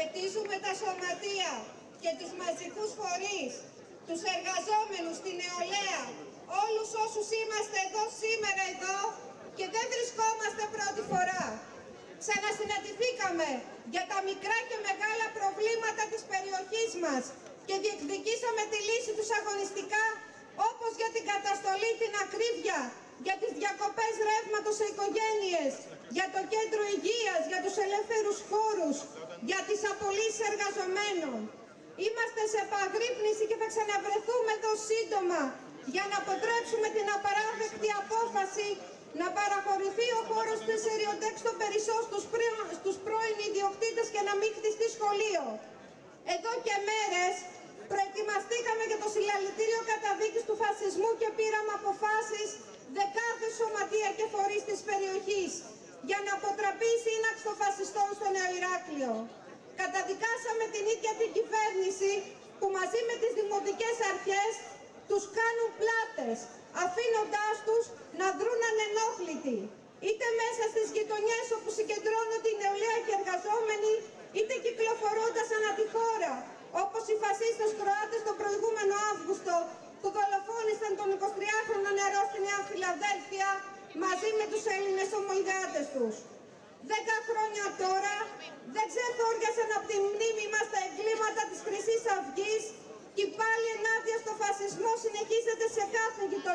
Χαιρετίζουμε τα σωματεία και τους μαζικούς φορείς, τους εργαζόμενους, την νεολαία, όλους όσους είμαστε εδώ σήμερα εδώ και δεν βρισκόμαστε πρώτη φορά. Ξανασυναντηθήκαμε για τα μικρά και μεγάλα προβλήματα της περιοχής μας και διεκδικήσαμε τη λύση τους αγωνιστικά όπως για την καταστολή, την ακρίβεια, για τις διακοπές ρεύματος σε οικογένειες, για το κέντρο υγείας, για τους ελεύθερους χώρους, για τις απολύσεις εργαζομένων. Είμαστε σε επαγρύπνηση και θα ξαναβρεθούμε εδώ σύντομα για να αποτρέψουμε την απαράδεκτη απόφαση να παραχωρηθεί ο χώρος της Εριοντέξ στο Περισσό στους, στους πρώην ιδιοκτήτες και να μην χτιστεί σχολείο. Εδώ και μέρες προετοιμαστήκαμε για το συλλαλητήριο καταδίκης του φασισμού και πήραμε αποφάσεις δεκάδες σωματεία και φορείς της περιοχής για να αποτραπεί η σύναξη των φασιστών στο Νέο Ηράκλειο. Καταδικάσαμε την ίδια την κυβέρνηση που μαζί με τις δημοτικές αρχές τους κάνουν πλάτες, αφήνοντάς τους να δρούν ανενόχλητοι. Είτε μέσα στις γειτονιές όπου συγκεντρώνονται οι νεολαία και εργαζόμενοι, είτε κυκλοφορώντας ανά τη χώρα, όπως οι φασίστες Κροάτες τον προηγούμενο Αύγουστο που δολοφόνησαν τον 23χρονο νερό στη Νέα Φιλαδέλφια μαζί με τους Έλληνες ομοειδεάτες τους. Δέκα χρόνια τώρα δεν ξεφόριασαν από τη μνήμη μας τα εγκλήματα της Χρυσής Αυγής και πάλι ενάντια στο φασισμό συνεχίζεται σε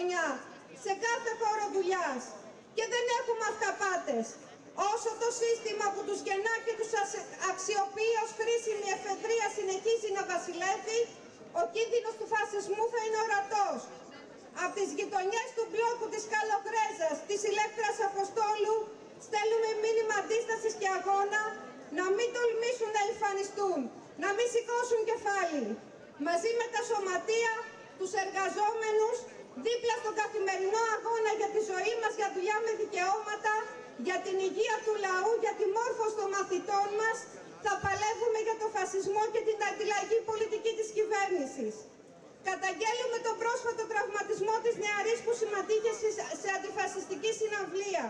κάθε γειτονιά, σε κάθε χώρο δουλειάς. Και δεν έχουμε αυταπάτες. Όσο το σύστημα που τους γεννά και τους αξιοποιεί ως χρήσιμη εφεδρεία συνεχίζει να βασιλεύει, ο κίνδυνος του φασισμού θα είναι ορατός. Από τις γειτονιές του μπλόκου της Καλογρέζας, της Ηλέκτρας Αποστόλου, στέλνουμε μήνυμα αντίστασης και αγώνα να μην τολμήσουν να εμφανιστούν, να μην σηκώσουν κεφάλι. Μαζί με τα σωματεία, τους εργαζόμενους, δίπλα στον καθημερινό αγώνα για τη ζωή μας, για δουλειά με δικαιώματα, για την υγεία του λαού, για τη μόρφωση των μαθητών μας, θα παλεύουμε για το φασισμό και την αντιλαγή πολιτική της κυβέρνησης. Καταγγέλουμε τον πρόσφατο τραυματισμό της νεαρής που συμμετείχε σε αντιφασιστική συναυλία.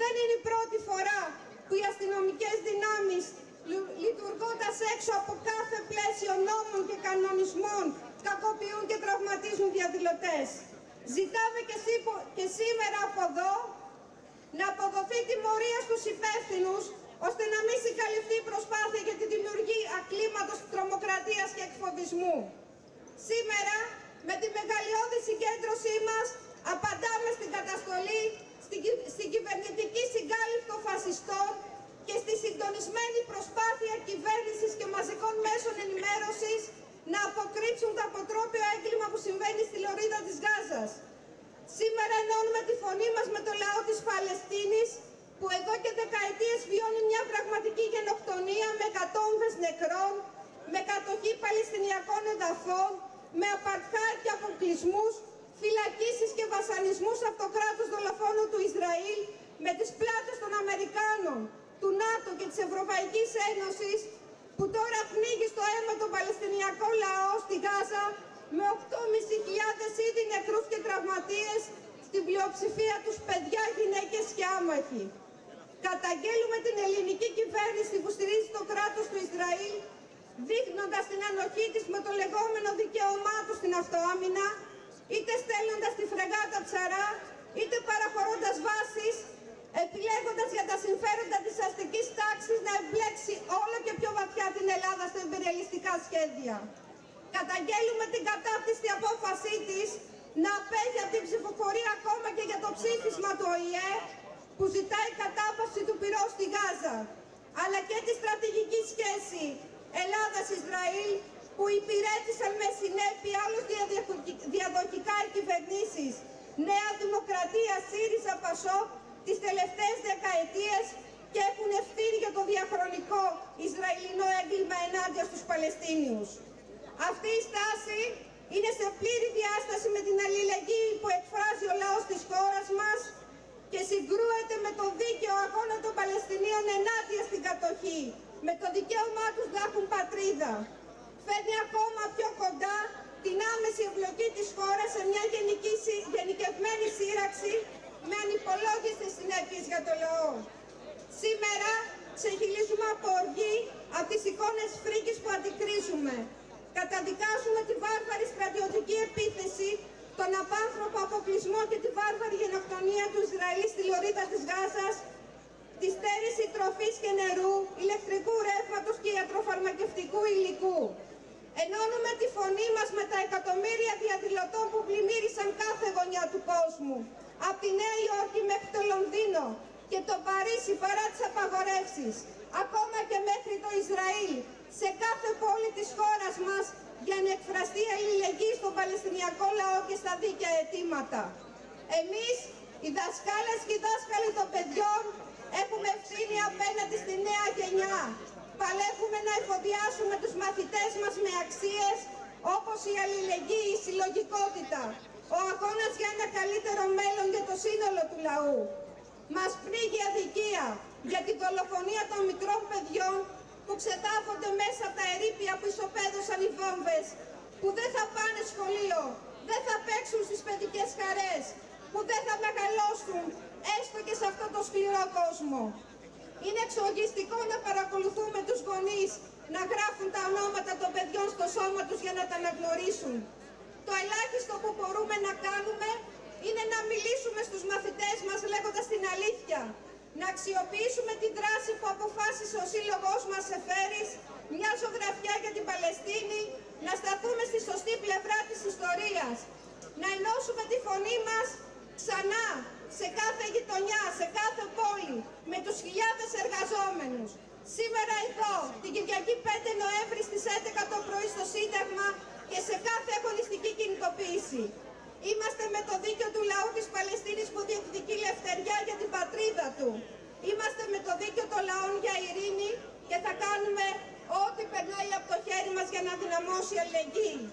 Δεν είναι η πρώτη φορά που οι αστυνομικές δυνάμεις λειτουργώντας έξω από κάθε πλαίσιο νόμων και κανονισμών κακοποιούν και τραυματίζουν διαδηλωτές. Ζητάμε και, και σήμερα από εδώ να αποδοθεί τιμωρία στους υπεύθυνους ώστε να μην συγκαλυφθεί η προσπάθεια για τη δημιουργία κλίματος τρομοκρατίας και εκφοβισμού. Σήμερα, με τη μεγαλειώδη συγκέντρωσή μας, απαντάμε στην καταστολή, στην, στην κυβερνητική συγκάλυψη των φασιστών και στη συντονισμένη προσπάθεια κυβέρνησης και μαζικών μέσων ενημέρωσης να αποκρύψουν το αποτρόπαιο έγκλημα που συμβαίνει στη λωρίδα της Γάζας. Σήμερα ενώνουμε τη φωνή μας με το λαό της Παλαιστίνης που εδώ και δεκαετίες βιώνει μια πραγματική γενοκτονία με κατόμβες νεκρών, με κατοχή Παλαιστινιακών εδαφών, με απαρτχάρ και αποκλεισμούς, φυλακίσεις και βασανισμούς από το κράτος δολοφόνο του Ισραήλ, με τις πλάτες των Αμερικάνων, του ΝΑΤΟ και της Ευρωπαϊκής Ένωσης, που τώρα πνίγει στο αίμα τον Παλαιστινιακό λαό στη Γάζα, με 8.500 ήδη νεκρούς και τραυματίες, στην πλειοψηφία τους παιδιά, γυναίκες και άμαχοι. Καταγγέλουμε την ελληνική κυβέρνηση που στηρίζει το κράτος του Ισραήλ, δείχνοντας την ανοχή της με το λεγόμενο δικαίωμά του στην αυτοάμυνα, είτε στέλνοντας τη φρεγάτα ψαρά, είτε παραχωρώντας βάσεις, επιλέγοντας για τα συμφέροντα της αστικής τάξης να εμπλέξει όλο και πιο βαθιά την Ελλάδα στα εμπεριαλιστικά σχέδια. Καταγγέλουμε την κατάπτυστη απόφασή της να απέχει από την ψηφοφορία ακόμα και για το ψήφισμα του ΟΗΕ που ζητάει κατάπαυση του πυρός στη Γάζα, αλλά και τη στρατηγική σχέση Ελλάδας-Ισραήλ που υπηρέτησαν με συνέπεια άλλους διαδοχικά οι κυβερνήσεις Νέα Δημοκρατία, ΣΥΡΙΖΑ, ΠΑΣΟ τις τελευταίες δεκαετίες και έχουν ευθύνη για το διαχρονικό Ισραηλινό έγκλημα ενάντια στους Παλαιστίνιους. Αυτή η στάση είναι σε πλήρη διάσταση με την αλληλεγγύη που εκφράζει ο λαός της χώρας μας και συγκρούεται με το δίκαιο αγώνα των Παλαιστινίων ενάντια στην κατοχή, με το δικαίωμά τους να έχουν πατρίδα. Φέρνει ακόμα πιο κοντά την άμεση εμπλοκή της χώρας σε μια γενική, γενικευμένη σύραξη με ανυπολόγιστες συνέπειες για το λαό. Σήμερα ξεχυλίζουμε από οργή από τις εικόνες φρίκης που αντικρίζουμε. Καταδικάζουμε τη βάρβαρη στρατιωτική επίθεση, τον απάνθρωπο αποκλεισμό και τη βάρβαρη γενοκτονία του Ισραήλ στη λωρίδα της Γάζας, τη στέρηση τροφής και νερού, ηλεκτρικού ρεύματος και ιατροφαρμακευτικού υλικού. Ενώνουμε τη φωνή μας με τα εκατομμύρια διαδηλωτών που πλημμύρισαν κάθε γωνιά του κόσμου. Από τη Νέα Υόρκη μέχρι το Λονδίνο και το Παρίσι παρά τις απαγορεύσεις. Ακόμα και μέχρι το Ισραήλ. Σε κάθε πόλη της χώρας μας για να εκφραστεί αλληλεγγύη στον Παλαιστινιακό λαό και στα δίκαια αιτήματα. Εμείς, οι δασκάλες και οι δάσκαλοι των παιδιών, έχουμε ευθύνη απέναντι στη νέα γενιά. Παλεύουμε να εφοδιάσουμε τους μαθητές μας με αξίες όπως η αλληλεγγύη, η συλλογικότητα, ο αγώνας για ένα καλύτερο μέλλον για το σύνολο του λαού. Μας πνίγει αδικία για την δολοφονία των μικρών παιδιών που ξετάφονται μέσα από τα ερήπια που ισοπαίδωσαν οι βόμβες, που δεν θα πάνε σχολείο, δεν θα παίξουν στις παιδικές χαρές, που δεν θα μεγαλώσουν έστω και σε αυτό το σκληρό κόσμο. Είναι εξοργιστικό να παρακολουθούμε τους γονείς να γράφουν τα ονόματα των παιδιών στο σώμα τους για να τα αναγνωρίσουν. Το ελάχιστο που μπορούμε να κάνουμε είναι να μιλήσουμε στους μαθητές μας λέγοντας την αλήθεια. Να αξιοποιήσουμε τη δράση που αποφάσισε ο σύλλογός μας Εφέρης, μια ζωγραφιά για την Παλαιστίνη, να σταθούμε στη σωστή πλευρά της ιστορίας. Να ενώσουμε τη φωνή μας ξανά σε κάθε γειτονιά, σε κάθε πόλη, με τους χιλιάδες εργαζόμενους. Σήμερα εδώ, την Κυριακή 5 Νοέμβρη στις 11 το πρωί στο Σύνταγμα και σε κάθε αγωνιστική κινητοποίηση. Είμαστε με το δίκαιο του λαού της Παλαιστίνης που διεκδικεί ελευθεριά για την πατρίδα του. Είμαστε με το δίκαιο των λαών για ειρήνη και θα κάνουμε ό,τι περνάει από το χέρι μας για να δυναμώσει η αλληλεγγύη.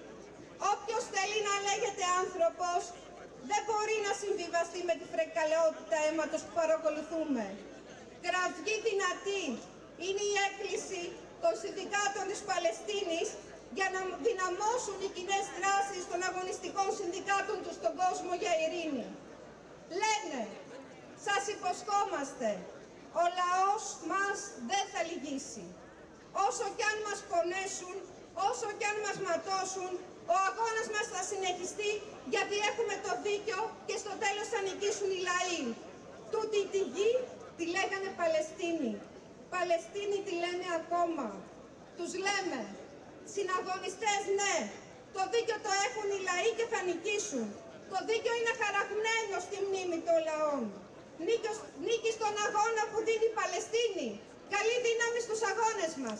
Όποιος θέλει να λέγεται άνθρωπος δεν μπορεί να συμβιβαστεί με τη φρεκαλαιότητα αίματος που παρακολουθούμε. Κραυγή δυνατή είναι η έκκληση των συνδικάτων της Παλαιστίνης για να δυναμώσουν οι κοινές δράσεις των αγωνιστικών συνδικάτων τους στον κόσμο για ειρήνη. Λένε, σας υποσχόμαστε, ο λαός μας δεν θα λυγίσει. Όσο κι αν μας πονέσουν, όσο κι αν μας ματώσουν, ο αγώνας μας θα συνεχιστεί γιατί έχουμε το δίκιο και στο τέλος θα νικήσουν οι λαοί. Τούτη τη γη τη λέγανε Παλαιστίνη. Παλαιστίνη τη λένε ακόμα. Τους λέμε, συναγωνιστές ναι, το δίκιο το έχουν οι λαοί και θα νικήσουν. Το δίκιο είναι χαραγμένο στη μνήμη των λαών. Νίκης στον αγώνα που δίνει η Παλαιστίνη. Καλή δύναμη στους αγώνες μας.